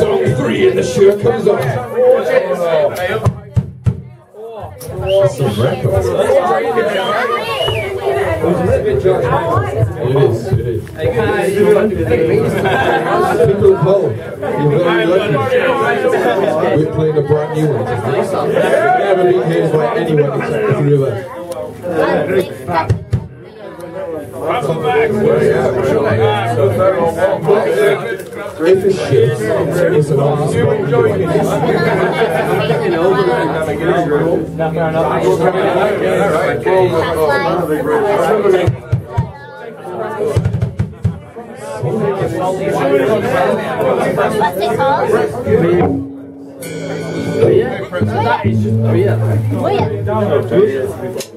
Song three and the shirt comes off. It is, it is. Pickle Pole, you're very lucky. We're playing a brand new one. We've never been hated by anyone. Except the three of us. If it's shit, it's an What's it called? That is just beer. Weird. Thank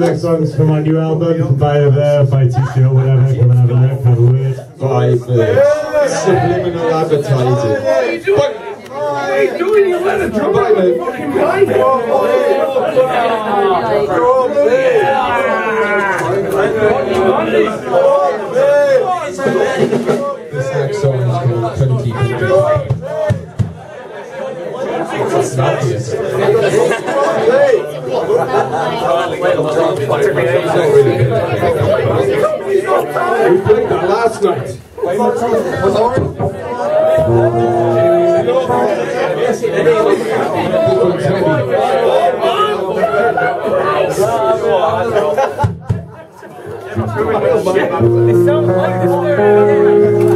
Most of the songs from my new album, Buy Over There, Buy T-shirt, whatever, come and have a look, have a word. Five minutes. Subliminal advertising. But, Hey, doing? Your letter drum Bye, mate. fucking behind it. this next song is called Punky Punky. It's not we played that last night. They sound like this.